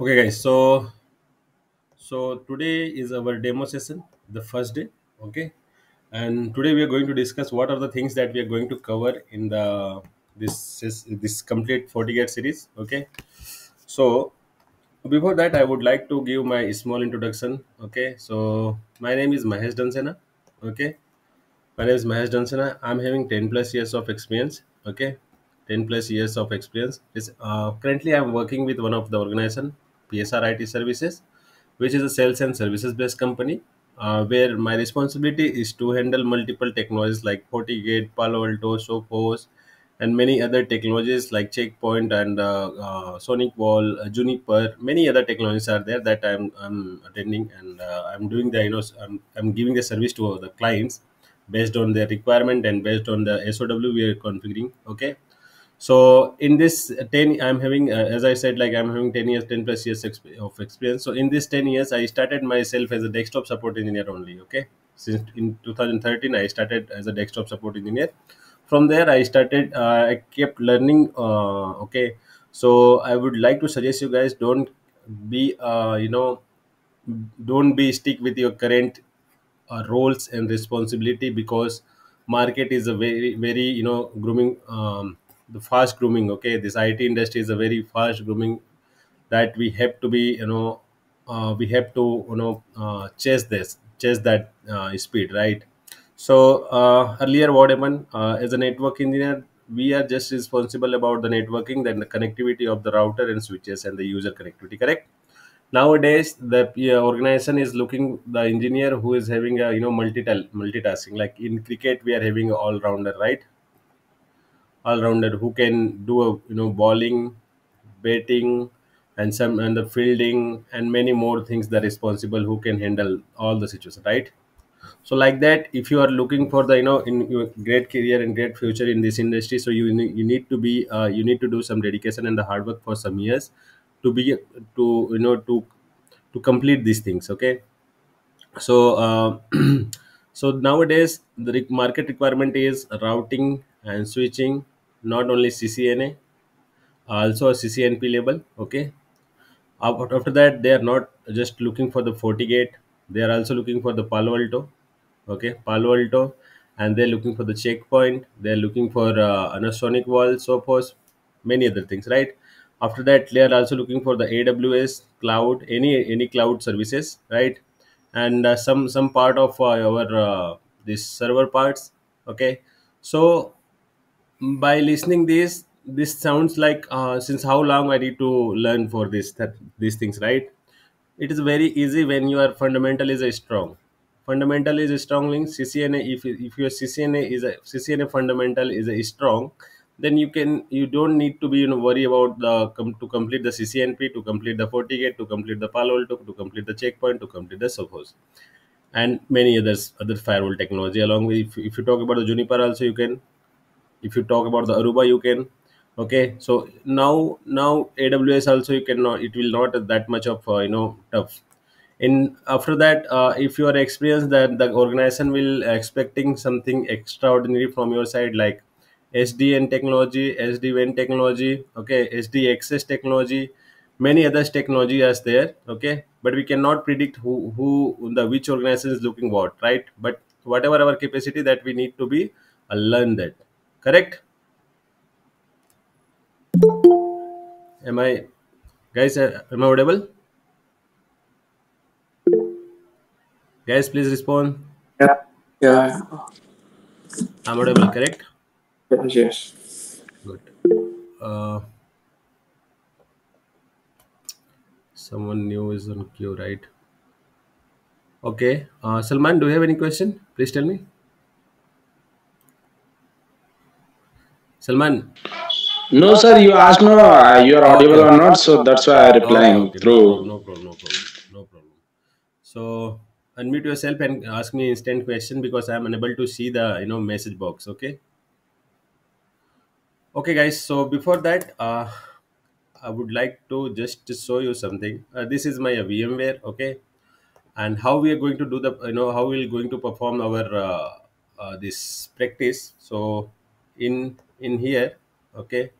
Okay, guys. So, so today is our demo session, the first day. Okay, and today we are going to discuss what are the things that we are going to cover in the this this, this complete FortiGate series. Okay, so before that, I would like to give my small introduction. Okay, so my name is Mahesh Dansena. Okay, my name is Mahesh Dansana. I'm having 10 plus years of experience. Okay, 10 plus years of experience. Is uh, currently I'm working with one of the organization, PSR IT Services, which is a sales and services based company. Uh, where my responsibility is to handle multiple technologies like FortiGate, Palo Alto, Sophos, and many other technologies like Checkpoint and uh, uh, SonicWall, uh, Juniper. Many other technologies are there that I'm, I'm attending and uh, I'm doing the you know I'm, I'm giving the service to the clients based on their requirement and based on the SOW we are configuring. Okay. So in this 10, I'm having, uh, as I said, like I'm having 10 years, 10 plus years of experience. So in this 10 years, I started myself as a desktop support engineer only. Okay. Since in 2013, I started as a desktop support engineer. From there, I started, uh, I kept learning. Uh, okay. So I would like to suggest you guys don't be, uh, you know, don't be stick with your current uh, roles and responsibility because market is a very very you know grooming um, the fast grooming okay? This it industry is a very fast grooming that we have to be you know uh, we have to you know uh, chase this chase that uh, speed right? So uh, earlier what happened uh, as a network engineer we are just responsible about the networking then the connectivity of the router and switches and the user connectivity correct? Nowadays the organization is looking the engineer who is having a you know multi multitasking like in cricket we are having all rounder right all rounder who can do a you know bowling batting and some and the fielding and many more things that responsible who can handle all the situation right? So like that if you are looking for the you know in your great career and great future in this industry so you you need to be uh, you need to do some dedication and the hard work for some years to be to you know to to complete these things okay? So uh, so nowadays the market requirement is routing and switching not only ccna also ccnp label okay? After that they are not just looking for the FortiGate they are also looking for the Palo Alto okay? Palo Alto and they're looking for the checkpoint. They're looking for uh, anasonic wall sophos many other things right? After that they are also looking for the aws cloud any any cloud services right? And uh, some some part of uh, our uh, this server parts okay? So by listening this this sounds like uh, since how long i need to learn for this that these things right? It is very easy when your fundamental is a strong. Fundamental is a strong link ccna if, if your ccna is a ccna fundamental is a strong then you can you don't need to be you know worry about the com, to complete the ccnp to complete the fortigate to complete the palo alto to complete the checkpoint to complete the sophos and many others other firewall technology along with if, if you talk about the juniper also you can if you talk about the aruba you can okay? So now now aws also you cannot it will not that much of uh, you know tough. In after that uh, if you are experienced that the organization will expecting something extraordinary from your side like sdn technology sd-wan technology okay? Sd access technology many others technology as there okay? But we cannot predict who who the which organization is looking what right? But whatever our capacity that we need to be uh, learn that correct am i guys uh, am i audible guys please respond Yeah. Yeah. i'm audible correct Yes. Yes. good uh, someone new is on queue right okay uh, salman do you have any question please tell me salman? No, sir, you asked no, uh, you are audible or not, so that's why I'm replying okay no through. no problem no problem no problem. So unmute yourself and ask me instant question because i'm unable to see the you know message box okay? Okay guys so before that uh, i would like to just show you something. Uh, this is my uh, vmware okay? And how we are going to do the you know how we're going to perform our uh, uh, this practice. So in in here okay?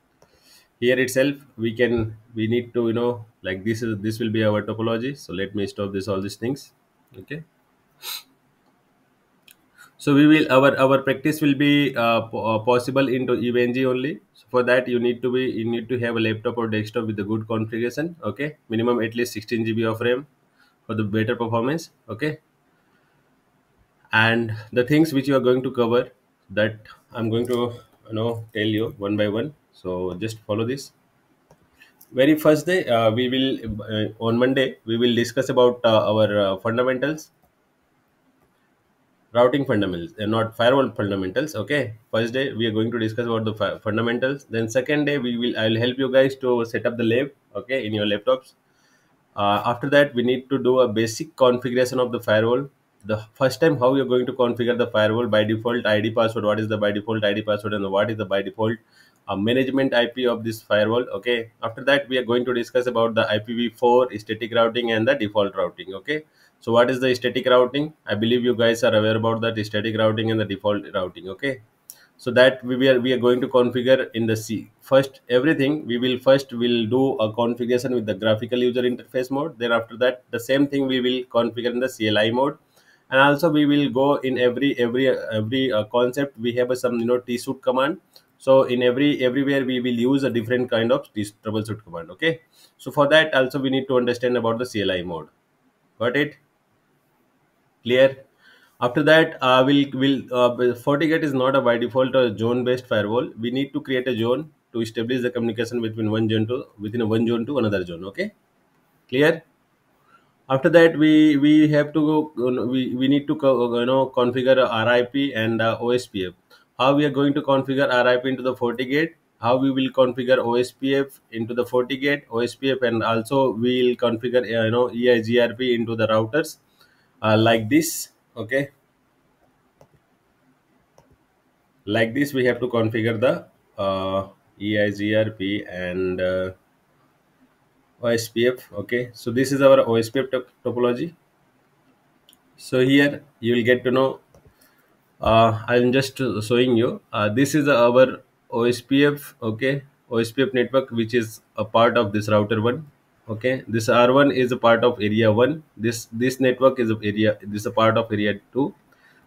Here itself we can we need to you know like this is this will be our topology. So let me stop this all these things okay? So we will our our practice will be uh, uh, possible into eve-ng only. So for that you need to be you need to have a laptop or desktop with a good configuration okay? Minimum at least 16 gb of ram for the better performance okay? And the things which you are going to cover that i'm going to you know tell you one by one. So just follow this. Very first day uh, we will uh, on monday we will discuss about uh, our uh, fundamentals. Routing fundamentals and not firewall fundamentals okay? First day we are going to discuss about the fundamentals. Then second day we will i'll help you guys to set up the lab okay in your laptops. Uh, after that we need to do a basic configuration of the firewall the first time how you're going to configure the firewall by default id password what is the by default id password and what is the by default uh, management ip of this firewall okay? After that we are going to discuss about the ipv4 static routing and the default routing okay? So what is the static routing? I believe you guys are aware about that static routing and the default routing okay? So that we are we are going to configure in the c. First everything we will first will do a configuration with the graphical user interface mode. Then after that the same thing we will configure in the cli mode and also we will go in every every every uh, concept we have some you know tshoot command. So in every everywhere we will use a different kind of troubleshoot command okay? So for that also we need to understand about the cli mode. Got it? Clear? After that uh, we'll will uh, fortigate is not a by default a zone based firewall. We need to create a zone to establish the communication between one zone to within one zone to another zone okay? Clear after that we we have to go we, we need to co- you know configure rip and uh, ospf how we are going to configure rip into the fortigate? How we will configure ospf into the fortigate? Ospf and also we will configure you know eigrp into the routers uh, like this okay? Like this we have to configure the uh, eigrp and uh, ospf okay? So this is our ospf top- topology. So here you will get to know uh, i'm just showing you. Uh, this is our ospf okay? Ospf network which is a part of this router one okay? This r1 is a part of area 1 this this network is a area this is a part of area 2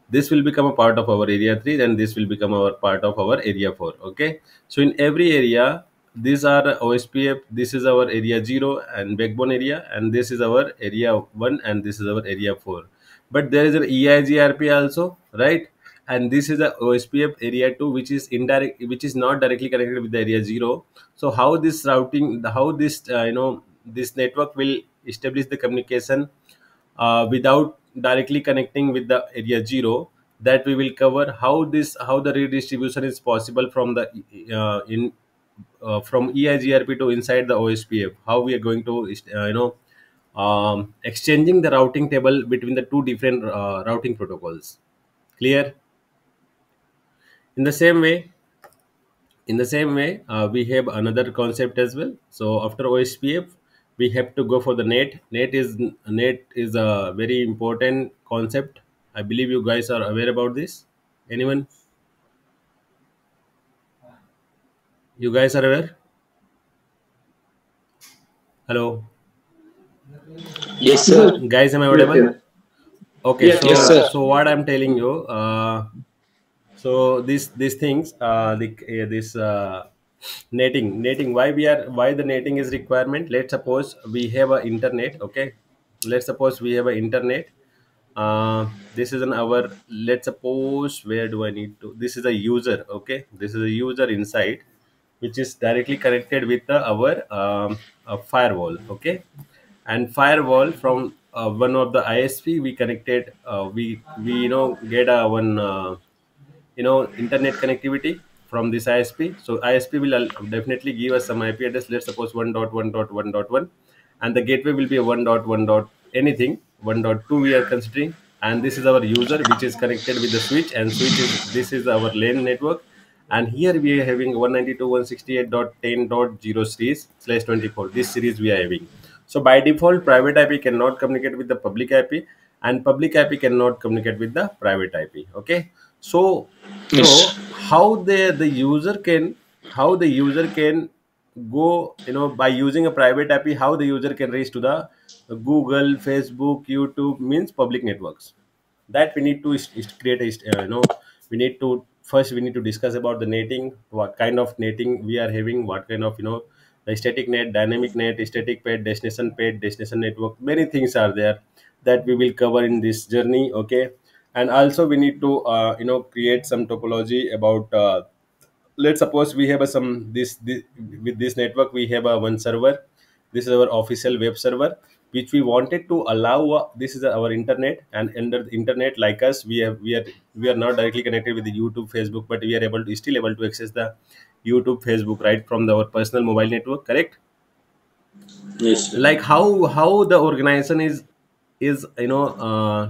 this will become a part of our area 3 then this will become our part of our area 4 okay? So in every area these are ospf this is our area 0 and backbone area and this is our area 1 and this is our area 4 but there is an eigrp also right? And this is the ospf area 2 which is indirect which is not directly connected with the area 0 so how this routing how this uh, you know this network will establish the communication uh, without directly connecting with the area 0 that we will cover how this how the redistribution is possible from the uh, in uh, from eigrp to inside the ospf how we are going to uh, you know um, exchanging the routing table between the two different uh, routing protocols. Clear? In the same way in the same way uh, we have another concept as well. So after ospf we have to go for the nat. NAT is nat is a very important concept. I believe you guys are aware about this. Anyone you guys are aware? Hello? Yes, sir. guys am i audible? yes. okay Yes, so Yes, sir. so what i'm telling you uh, so these these things uh, the, uh, this uh, natting natting why we are why the natting is requirement? Let's suppose we have a internet okay? Let's suppose we have a internet. Uh, this is an our let's suppose where do i need to? This is a user okay? This is a user inside which is directly connected with our um, uh, firewall okay? And firewall from uh, one of the isp we connected uh, we we you know get a one uh, you know internet connectivity from this isp so isp will al- definitely give us some ip address. Let's suppose 1.1.1.1 and the gateway will be a 1.1 dot anything 1.2 we are considering. And this is our user which is connected with the switch and switch is this is our lan network and here we are having 192.168.10.0 series slash 24 this series we are having. So by default private ip cannot communicate with the public ip and public ip cannot communicate with the private ip okay? So so how the the user can how the user can go you know by using a private ip how the user can reach to the Google, Facebook, YouTube means public networks. That we need to create a is- uh, you know we need to first we need to discuss about the natting, what kind of natting we are having, what kind of you know the static nat, dynamic nat, static paired, destination paired, destination network. Many things are there that we will cover in this journey. Okay, and also we need to uh, you know create some topology about. Uh, let's suppose we have a some this, this with this network we have a one server this is our official web server which we wanted to allow uh, this is our internet and under the internet like us we have we are we are not directly connected with the youtube facebook but we are able to still able to access the youtube facebook right from the, our personal mobile network correct? Yes, sir. like how how the organization is is you know uh,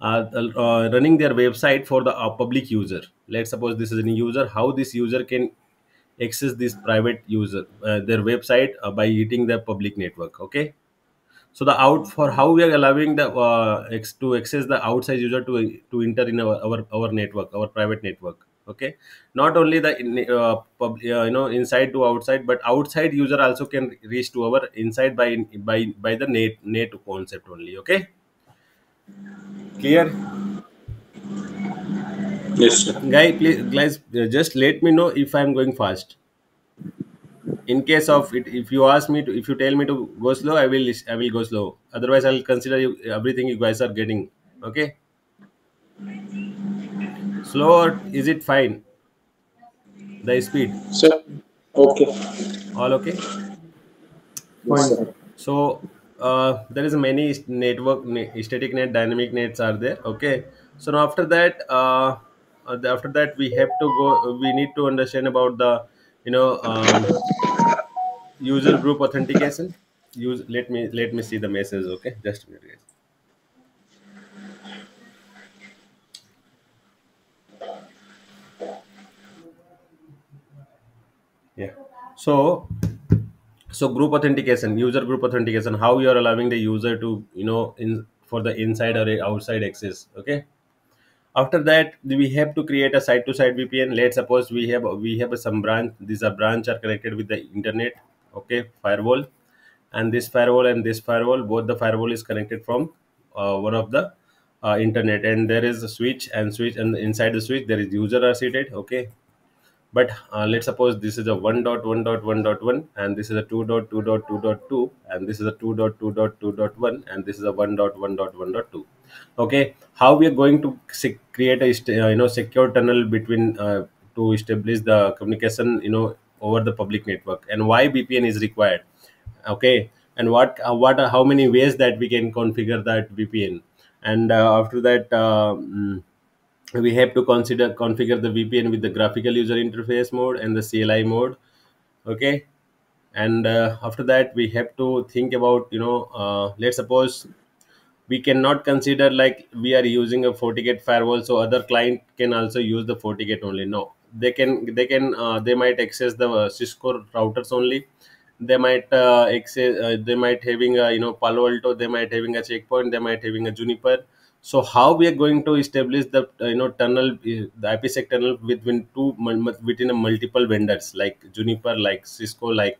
uh, uh, running their website for the uh, public user. Let's suppose this is a user how this user can access this private user uh, their website uh, by hitting the public network okay so the out for how we are allowing the uh, ex, to access the outside user to to enter in our our, our network our private network okay? Not only the in- uh, pub, uh, you know inside to outside but outside user also can reach to our inside by by by the nat nat concept only okay? Clear? Yes, sir. guy please guys just let me know if i'm going fast in case of it if you ask me to if you tell me to go slow i will i will go slow. Otherwise i'll consider you everything you guys are getting okay? Slow or is it fine? The speed? Sir. Okay. all okay? Yes, so uh, there is many network static nat dynamic nats are there okay? So now after that uh, uh, after that we have to go we need to understand about the you know um, user group authentication. Use let me let me see the message okay? Just a minute guys. Yeah. So so group authentication user group authentication how you are allowing the user to you know in for the inside or outside access okay after that we have to create a side to side vpn let's suppose we have we have some branch these are branch are connected with the internet okay firewall. And this firewall and this firewall both the firewall is connected from uh, one of the uh, internet. And there is a switch and switch and inside the switch there is user are seated okay. But uh, let's suppose this is a 1.1.1.1 and this is a 2.2.2.2 and this is a 2.2.2.1 and this is a 1.1.1.2 okay how we are going to create a uh, you know secure tunnel between uh, to establish the communication you know over the public network and why vpn is required. Okay and what uh, what are how many ways that we can configure that vpn and uh, after that um, we have to consider configure the vpn with the graphical user interface mode and the cli mode. Okay and uh, after that we have to think about you know uh, let's suppose we cannot consider like we are using a FortiGate firewall, so other client can also use the FortiGate only. No, they can they can uh, they might access the uh, Cisco routers only. They might uh, access uh, they might having a you know Palo Alto. They might having a checkpoint. They might having a Juniper. So how we are going to establish the uh, you know tunnel uh, the IPsec tunnel between two within a multiple vendors like Juniper, like Cisco, like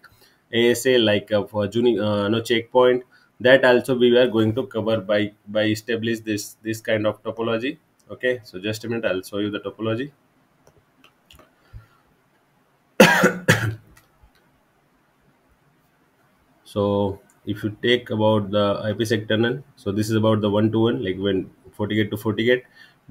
ASA, like uh, for Juni, no checkpoint that also we were going to cover by by establish this this kind of topology. Okay so just a minute i'll show you the topology. So if you take about the ipsec tunnel so this is about the one to one like when fortigate to fortigate.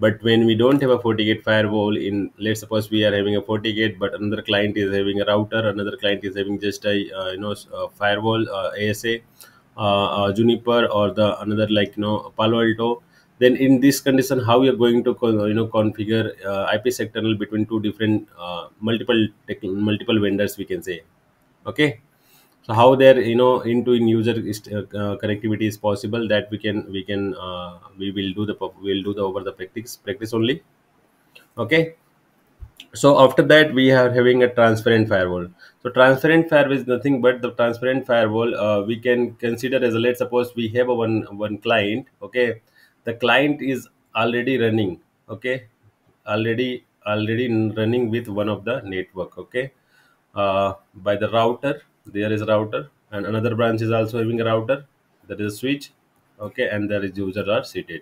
but when we don't have a fortigate firewall in let's suppose we are having a fortigate, but another client is having a router another client is having just a uh, you know uh, firewall uh, asa juniper or the another like you know palo alto then in this condition how we are going to you know configure uh, ipsec tunnel between two different uh, multiple multiple vendors we can say. Okay? So how their you know into in user uh, uh, connectivity is possible that we can we can uh, we will do the we'll do the over the practice practice only. Okay so after that we are having a transparent firewall. So transparent firewall is nothing but the transparent firewall uh, we can consider as a let's suppose we have a one one client okay? The client is already running okay? Already already running with one of the network okay? Uh, by the router there is a router and another branch is also having a router. There is a switch okay? And there is user are seated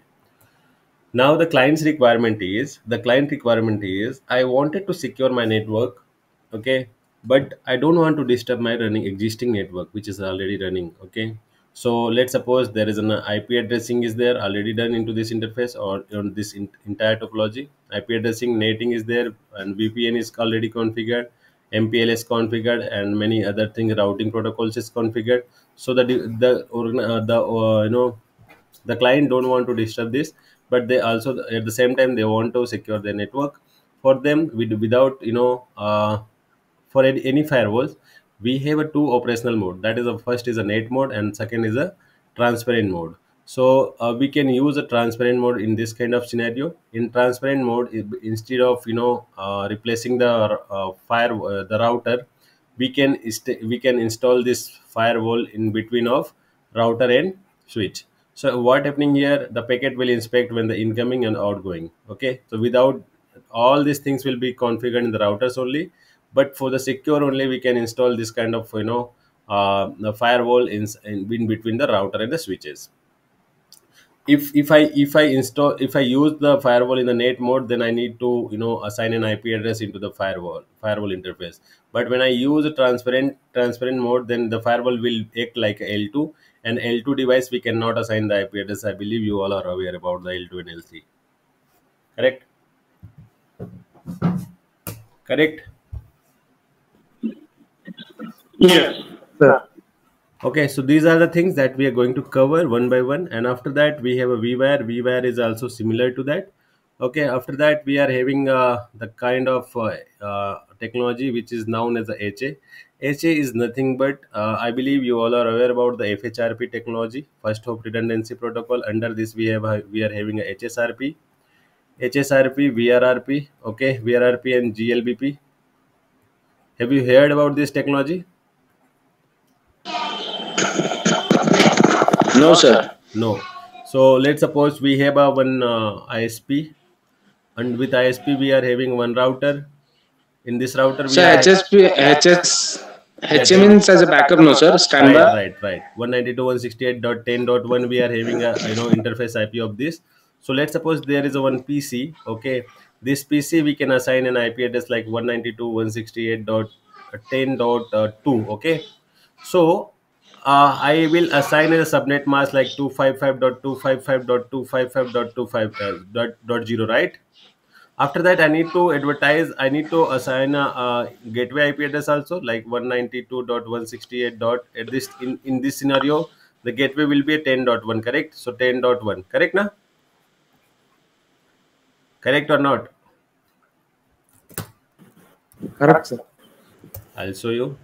now the client's requirement is the client requirement is i wanted to secure my network okay? But i don't want to disturb my running existing network which is already running okay? So let's suppose there is an ip addressing is there already done into this interface or on this in, entire topology. Ip addressing natting is there and vpn is already configured mpl is configured and many other things routing protocols is configured. So that the the, uh, the uh, you know the client don't want to disturb this but they also at the same time they want to secure their network. For them with, without you know uh, for any, firewalls we have a two operational mode. That is the first is a nat mode and second is a transparent mode. So uh, we can use a transparent mode in this kind of scenario. In transparent mode instead of you know uh, replacing the uh, fire uh, the router we can we can install this firewall in between of router and switch so what happening here? The packet will inspect when the incoming and outgoing okay? So without all these things will be configured in the routers only. But for the secure only we can install this kind of you know uh, the firewall in in between the router and the switches if if i if i install if i use the firewall in the nat mode then i need to you know assign an ip address into the firewall firewall interface. But when i use a transparent transparent mode then the firewall will act like a l2 and l2 device we cannot assign the ip address. I believe you all are aware about the l2 and l3 correct? Correct? Yes. Sir. Okay, so these are the things that we are going to cover one by one, and after that we have a VWire. VWire is also similar to that. Okay, after that we are having uh, the kind of uh, uh, technology which is known as the HA. HA is nothing but uh, I believe you all are aware about the FHRP technology, First Hop Redundancy Protocol. Under this we have we are having a HSRP, HSRP, VRRP. Okay, VRRP and GLBP. Have you heard about this technology? No, sir. No. So let's suppose we have a one uh, ISP, and with ISP we are having one router. In this router we Sir, have HSP, HS, Yeah, HM means as a backup, no, sir. right, Standby. right, right. 192.168.10.1 we are having a you know interface IP of this. So let's suppose there is a one PC. Okay, this PC we can assign an IP address like 192.168.10.2. Okay, so uh, I will assign a subnet mask like 255.255.255.25 uh, dot, dot zero, right? After that, I need to advertise. I need to assign a, uh gateway IP address also, like 192.168. At this in in this scenario, the gateway will be a 10.1, correct? So 10.1, correct, na? Correct or not? Correct, sir. I'll show you.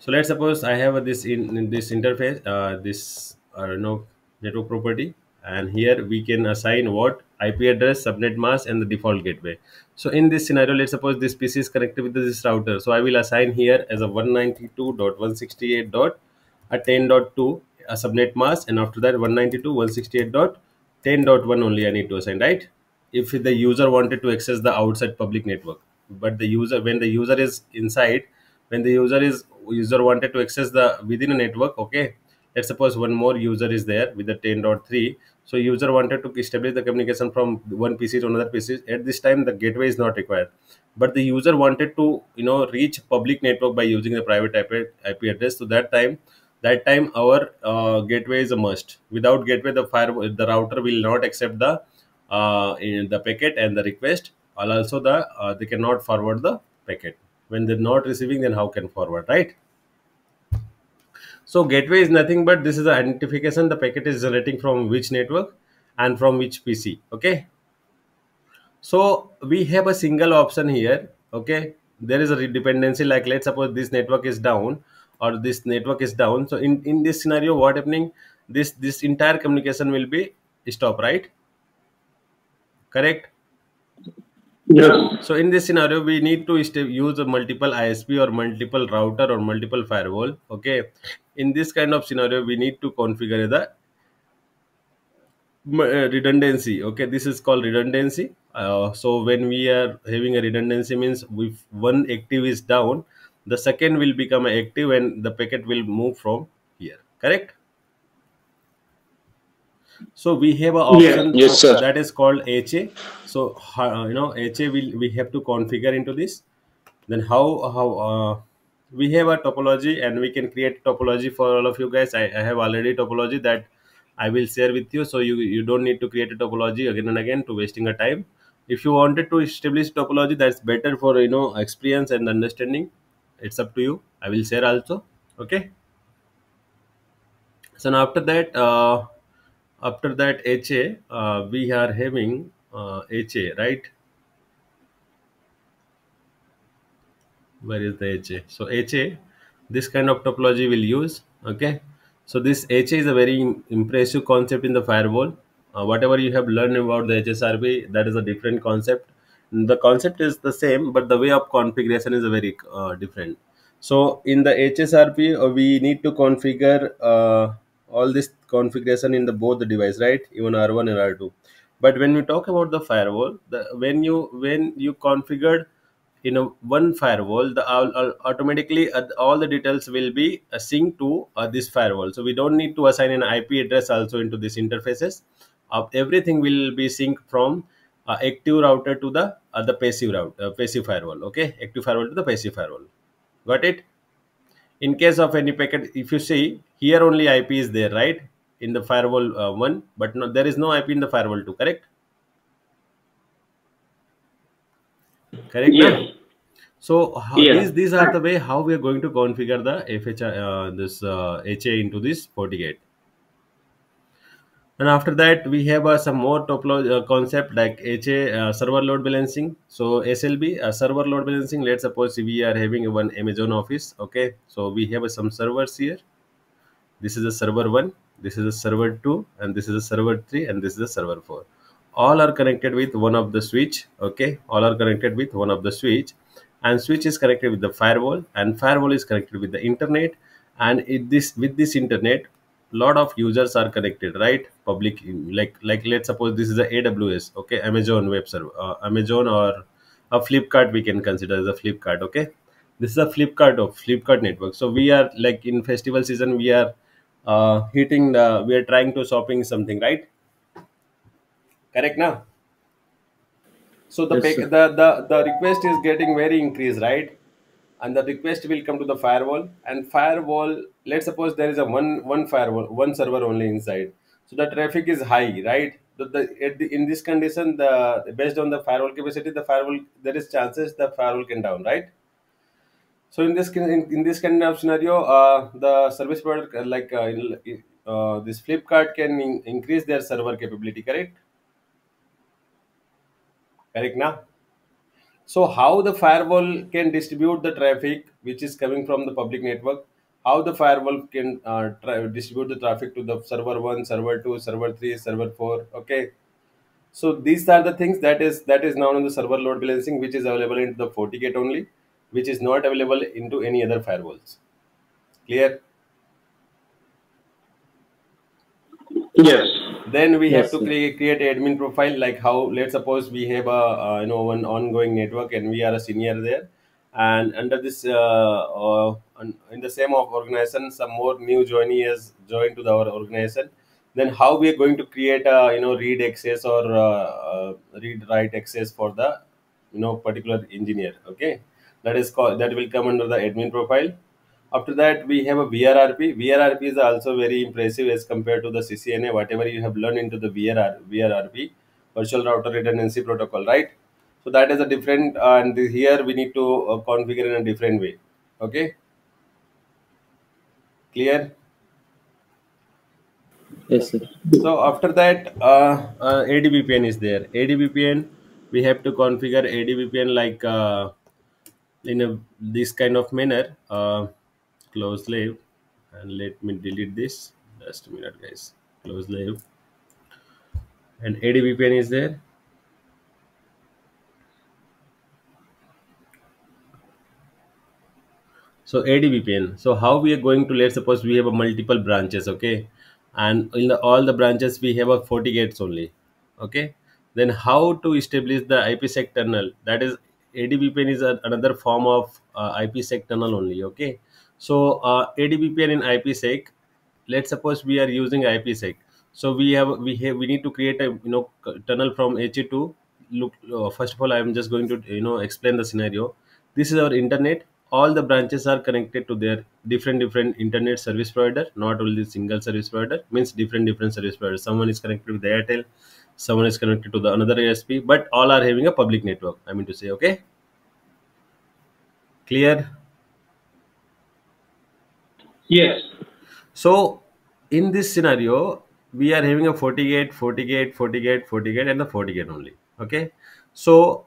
So let's suppose I have this in, in this interface, uh, this uh, you know network property, and here we can assign what IP address, subnet mask, and the default gateway. So in this scenario, let's suppose this PC is connected with this router. So I will assign here as a 192.168. dot a 10.2 a subnet mask, and after that 192.168.10.1 only I need to assign, right? If the user wanted to access the outside public network, but the user when the user is inside when the user is user wanted to access the within a network okay. Let's suppose one more user is there with the 10.3 so user wanted to establish the communication from one pc to another pc at this time the gateway is not required. But the user wanted to you know reach public network by using the private ip, IP address. So that time that time our uh, gateway is a must. Without gateway the fire the router will not accept the uh, the packet and the request and also the uh, they cannot forward the packet when they're not receiving then how can forward right? So gateway is nothing but this is the identification. The packet is generating from which network and from which pc okay? So we have a single option here okay? There is a dependency like let's suppose this network is down or this network is down. So in in this scenario what happening? This this entire communication will be stop right? Correct Yes. So in this scenario, we need to use a multiple ISP or multiple router or multiple firewall. Okay. In this kind of scenario, we need to configure the uh, redundancy okay this is called redundancy uh, so when we are having a redundancy means if one active is down the second will become active and the packet will move from here correct so we have an Yeah. option Yes, sir. that is called ha so uh, you know ha will we have to configure into this. Then how how uh, we have a topology and we can create topology for all of you guys. I, I have already topology that i will share with you. So you you don't need to create a topology again and again to wasting a time. If you wanted to establish topology that's better for you know experience and understanding. It's up to you. I will share also. Okay? So now after that uh, after that ha uh, we are having uh, ha right where is the HA? So HA, this kind of topology we'll use. Okay. So this HA is a very impressive concept in the firewall. Uh, whatever you have learned about the HSRP, that is a different concept. The concept is the same, but the way of configuration is very uh, different. So in the HSRP, uh, we need to configure uh, all this configuration in the both the device, right? Even R1 and R2. But when we talk about the firewall, the when you when you configured in a one firewall the all, all- automatically uh, all the details will be uh, synced to uh, this firewall. So we don't need to assign an ip address also into this interfaces. Uh, everything will be synced from uh, active router to the uh, the passive router uh, passive firewall okay? Active firewall to the passive firewall. Got it in case of any packet if you see here only ip is there right in the firewall uh, one but no, there is no ip in the firewall two correct correct? Yes. So how, these these are the way how we are going to configure the FHI uh, this uh, HA into this FortiGate. And after that we have uh, some more topology uh, concept like HA uh, server load balancing. So SLB uh, server load balancing. Let's suppose we are having one Amazon office. Okay, so we have uh, some servers here. This is a server one. This is a server two, and this is a server three, and this is a server four. All are connected with one of the switch. Okay, all are connected with one of the switch, and switch is connected with the firewall, and firewall is connected with the internet. And it, this with this internet, lot of users are connected, right? Public like like let's suppose this is a AWS. Okay, Amazon Web Server, uh, Amazon or a Flipkart we can consider as a Flipkart. Okay, this is a Flipkart of Flipkart network. So we are like in festival season, we are uh, hitting the we are trying to shopping something right correct now so the, Yes, the the the request is getting very increased right and the request will come to the firewall and firewall let's suppose there is a one one firewall one server only inside so the traffic is high right the, the, the, in this condition the based on the firewall capacity the firewall there is chances the firewall can down right So in this in, in this kind of scenario, uh, the service provider uh, like uh, uh, this Flipkart can in- increase their server capability. Correct? Correct now. So how the firewall can distribute the traffic which is coming from the public network? How the firewall can uh, distribute the traffic to the server one, server two, server three, server four? Okay. So these are the things that is that is now on the server load balancing, which is available into the FortiGate only, which is not available into any other firewalls. Clear? Yes. Then we have to create create admin profile like how let's suppose we have a uh, you know one ongoing network and we are a senior there. And under this uh, uh, in the same of organization some more new joinee has joined to the, our organization. Then how we are going to create a you know read access or uh, uh, read write access for the you know particular engineer okay? That is called that will come under the admin profile after that, we have a VRRP. VRRP is also very impressive as compared to the CCNA. Whatever you have learned into the VRR, VRRP, Virtual Router Redundancy Protocol, right? So that is a different, uh, and here we need to uh, configure in a different way. Okay, clear? Yes, sir. So after that, uh, uh, ADVPN is there. ADVPN, we have to configure ADVPN like uh, in a this kind of manner. Uh, close live, and let me delete this. Just a minute, guys. Close live, and ADVPN is there. So ADVPN. So how we are going to let's suppose we have a multiple branches. Okay, and in the, all the branches we have a 40 gates only okay then how to establish the ipsec tunnel that is advpn is a, another form of uh, ipsec tunnel only okay so uh, advpn in ipsec let's suppose we are using ipsec so we have we have we need to create a you know tunnel from he to look uh, first of all i'm just going to you know explain the scenario. This is our internet. All the branches are connected to their different different internet service provider. Not only single service provider means different different service provider. someone is connected with airtel. Someone is connected to the another asp but all are having a public network i mean to say okay? Clear Yes. So in this scenario, we are having a FortiGate, 40 gate, FortiGate, 40 gate, and the FortiGate only. Okay. So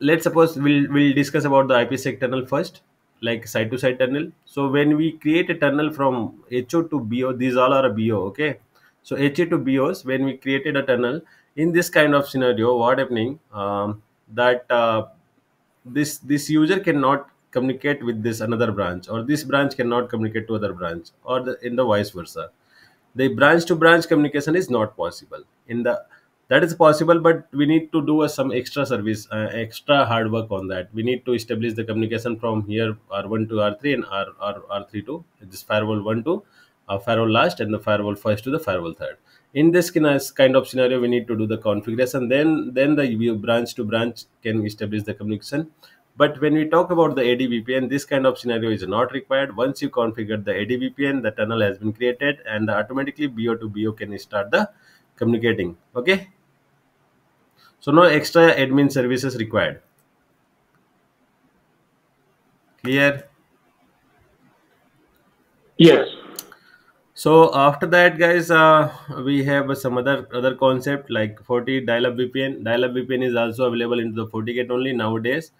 let's suppose we'll we'll discuss about the IPsec tunnel first, like side to side tunnel. So when we create a tunnel from HO to BO, these all are a BO. Okay. So HA to BOs, when we created a tunnel in this kind of scenario, what happening um, that uh, this this user cannot communicate with this another branch or this branch cannot communicate to other branch or the, in the vice versa. The branch to branch communication is not possible. In the that is possible but we need to do a, some extra service uh, extra hard work on that. We need to establish the communication from here r1 to r3 and r, r r3 to this firewall 1 to uh, firewall last and the firewall first to the firewall third. In this kind of scenario we need to do the configuration. Then then the branch to branch can establish the communication but when we talk about the ADVPN, this kind of scenario is not required. Once you configure the ADVPN, the tunnel has been created and automatically BO to BO can start the communicating. Okay. So no extra admin services required. Clear? Yes. So after that, guys, uh, we have some other other concept like 40 dial-up VPN. Dial-up VPN is also available into the FortiGate only nowadays.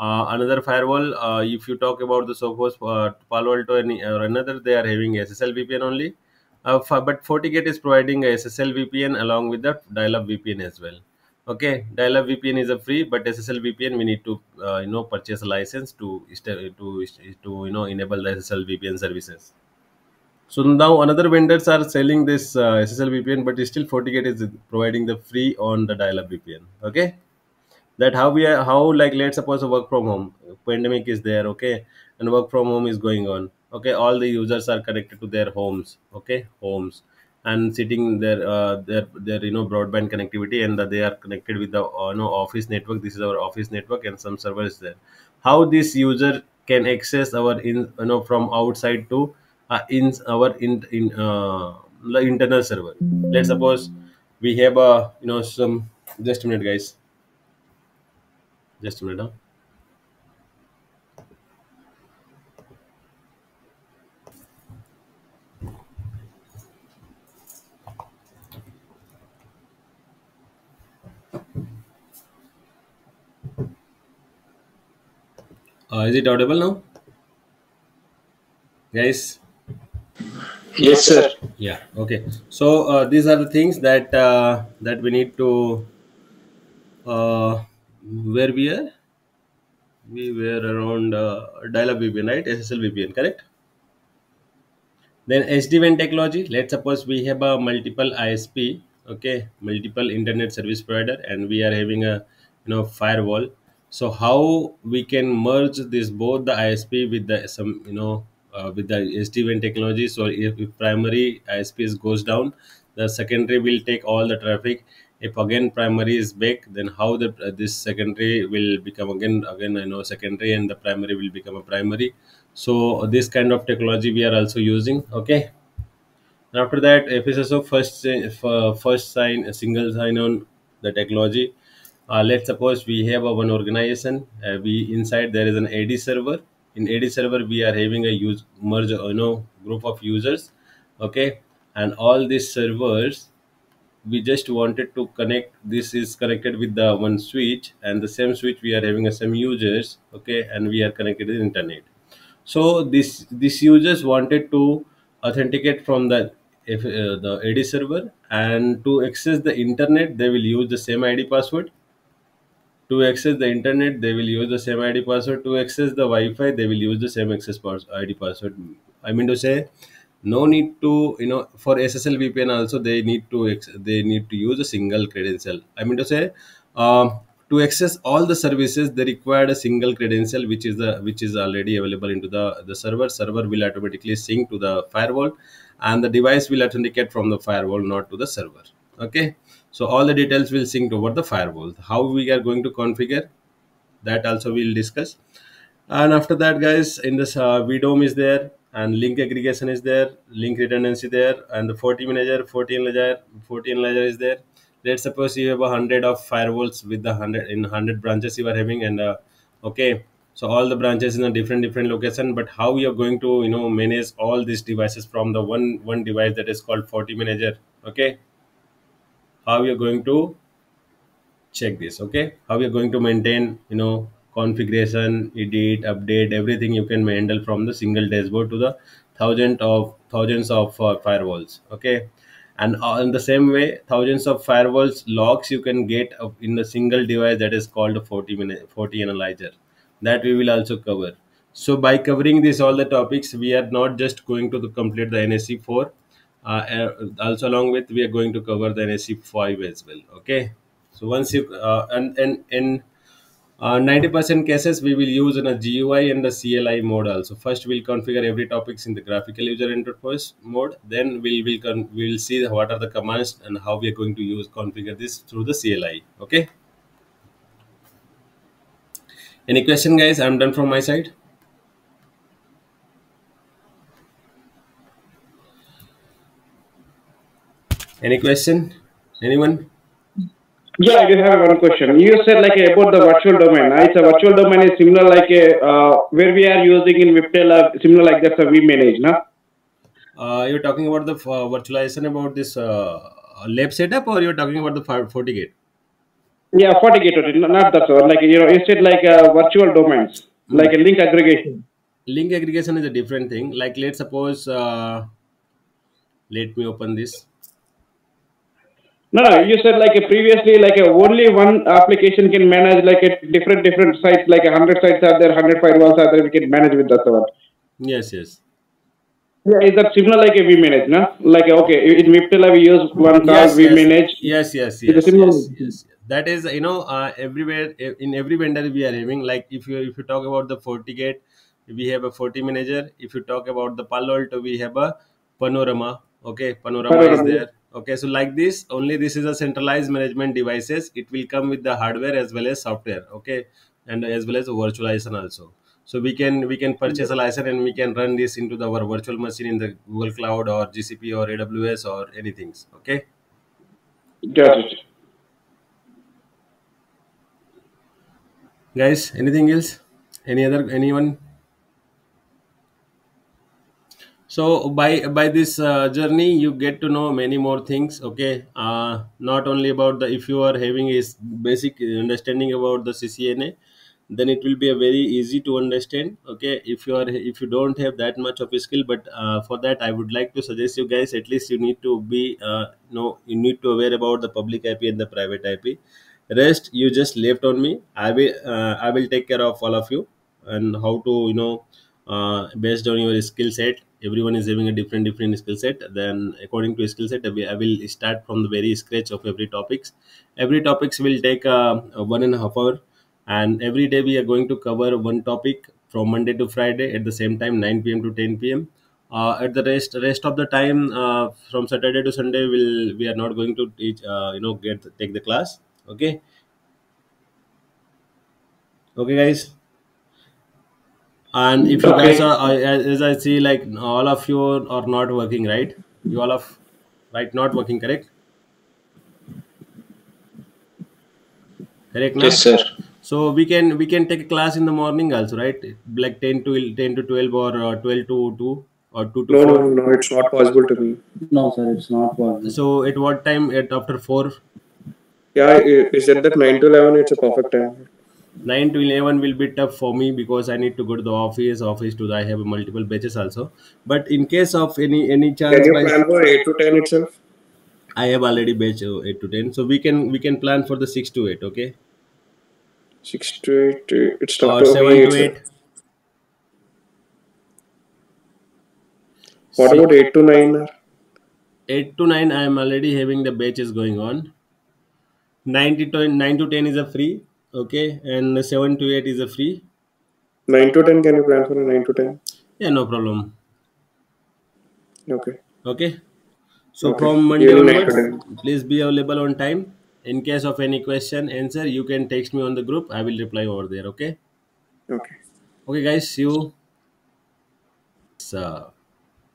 Uh, another firewall, uh, if you talk about the Sophos, uh, Palo Alto, and or another, they are having SSL VPN only. Uh, f- but FortiGate is providing a SSL VPN along with the dial-up VPN as well. Okay, dial-up VPN is a free, but SSL VPN we need to uh, you know purchase a license to to to you know enable the SSL VPN services. So now another vendors are selling this uh, SSL VPN, but still FortiGate is providing the free on the dial-up VPN. Okay, that how we are how like let's suppose a work from home pandemic is there, okay, and work from home is going on. Okay, all the users are connected to their homes. Okay, homes and sitting their uh, their their you know broadband connectivity and that they are connected with the uh, you know office network. This is our office network and some servers there. How this user can access our in you know from outside to uh, in our in in uh, internal server let's suppose we have a you know some just a minute guys just a minute uh, is it audible now? Guys? Yes, sir. yeah okay. So uh, these are the things that uh, that we need to uh, where we are we were around uh, dial-up vpn right ssl vpn correct Then SD-WAN technology. Let's suppose we have a multiple ISP, okay, multiple internet service provider, and we are having a you know firewall. So how we can merge this both the ISP with the some you know uh, with the SD-WAN technology. So if, if primary ISP goes down, the secondary will take all the traffic. If again primary is back, then how the uh, this secondary will become again again I know secondary and the primary will become a primary. So this kind of technology we are also using okay? And after that fsso first si- f- first sign a single sign on the technology. Uh, let's suppose we have a one organization uh, we inside there is an ad server. In ad server we are having a use merge you know group of users okay? And all these servers we just wanted to connect this is connected with the one switch and the same switch we are having a some users okay and we are connected to internet. So this this users wanted to authenticate from the if uh, the ad server and to access the internet they will use the same id password. To access the internet they will use the same id password. To access the wi-fi they will use the same access pass- id password. I mean to say no need to you know for ssl vpn also they need to they need to use a single credential. I mean to say um, to access all the services they require a single credential which is the which is already available into the the server. Server will automatically sync to the firewall and the device will authenticate from the firewall not to the server. Okay? So all the details will sync over the firewall. How we are going to configure that also we'll discuss. And after that guys in this uh, vdom is there and link aggregation is there link redundancy there and the FortiManager 14 ledger 14 ledger is there. Let's suppose you have a hundred of firewalls with the hundred in hundred branches you are having and uh, okay so all the branches in a different different location but how you are going to you know manage all these devices from the one one device that is called FortiManager okay? How you're going to check this okay? How you're going to maintain you know configuration edit update everything you can handle from the single dashboard to the thousand of thousands of uh, firewalls okay? And uh, in the same way thousands of firewalls logs you can get in a single device that is called a 40 minute FortiAnalyzer. That we will also cover. So by covering this all the topics we are not just going to the- complete the nse 4 uh, uh, also along with we are going to cover the nse 5 as well okay? So once you uh, and and in uh, 90% cases we will use in a GUI and the CLI mode also. First we'll configure every topics in the graphical user interface mode. Then we will con- we will see what are the commands and how we are going to use configure this through the CLI. Okay. Any question, guys? I'm done from my side. Any question? Anyone? Yeah, I do have one question. You said like about the virtual domain. It's a virtual domain is similar like a uh, where we are using in Viptela, similar like that's a we manage, no? Uh, you're talking about the uh, virtualization about this uh, lab setup, or you're talking about the FortiGate? Yeah, FortiGate, not that one. Like you know, you said like uh, virtual domains, like a link aggregation. link aggregation is a different thing like let's suppose uh, let me open this No, no, you said like a previously like a only one application can manage like a different different sites, like a hundred sites are there, hundred firewalls are there. We can manage with that one. yes yes Yeah, is that similar like a we manage, no? Like okay, in Viptela we use one call yes we yes manage. yes yes yes yes yes that is you know uh, everywhere in every vendor we are having like if you if you talk about the FortiGate we have a Forti manager if you talk about the Palo Alto we have a Panorama okay Panorama is there okay so like this only this is a centralized management devices. It will come with the hardware as well as software okay? And as well as virtualization also. So we can we can purchase a mm-hmm. license and we can run this into the, our virtual machine in the google cloud or gcp or aws or anything okay? Got it. guys anything else? Any other anyone so by by this uh, journey you get to know many more things okay? Uh, not only about the if you are having is basic understanding about the ccna then it will be a very easy to understand okay? If you are if you don't have that much of a skill but uh, for that i would like to suggest you guys at least you need to be uh, know you need to aware about the public ip and the private ip rest you just left on me. I will uh, i will take care of all of you and how to you know uh, based on your skill set everyone is having a different different skill set then according to skill set i will start from the very scratch of every topics. Every topics will take uh, uh, one and a half hour and every day we are going to cover one topic from monday to friday at the same time 9 p.m to 10 p.m uh, at the rest rest of the time uh, from saturday to sunday will we are not going to teach uh, you know get take the class. Okay? Okay guys and if you guys are as as i see like all of you are not working right you all of right not working correct correct now Yes, sir. so we can we can take a class in the morning also right like 10 to 10 to 12 or uh, 12 to 2 or 2 to No, 4 no, no, it's not possible to me. No, sir, it's not possible. so at what time at after 4 Yeah, i- is it that 9 to 11? It's a perfect time. 9 to 11 will be tough for me because i need to go to the office office to i have multiple batches also but in case of any any chance Can you plan for 8 to 10 itself? i have already batch uh, 8 to 10 so we can we can plan for the 6 to 8 okay 6 to 8. uh, It's tough or to 7 to 8 What about 8 to 9? 8 to 9 i am already having the batches going on 9 to 10, 9 to 10 is a free okay and 7 to 8 is a free 9 to 10, can you plan for a 9 to 10? yeah no problem Okay. okay so Okay. from monday Evening 9 to onwards 10. please be available on time in case of any question answer you can text me on the group i will reply over there okay Okay. okay guys see you so